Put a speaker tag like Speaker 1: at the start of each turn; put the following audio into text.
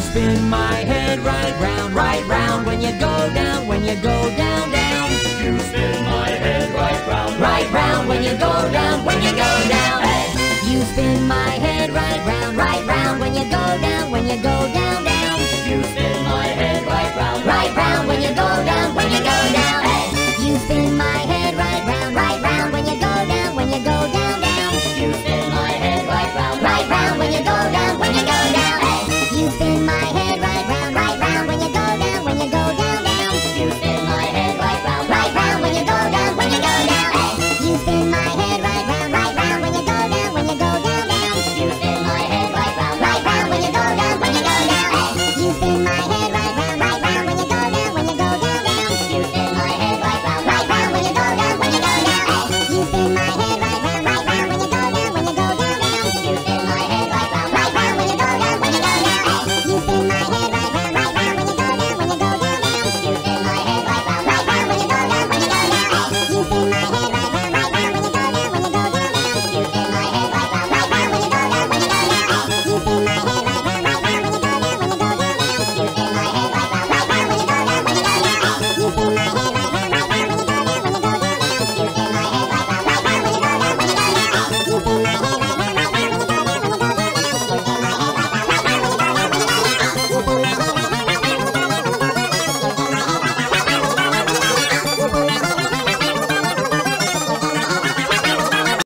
Speaker 1: spin my head right round, right round when you go down, when you go down, down.
Speaker 2: You spin my head right round,
Speaker 1: Right round when you go down, when you go down. Hey! You spin my head right round, right round when you go down, when you go down.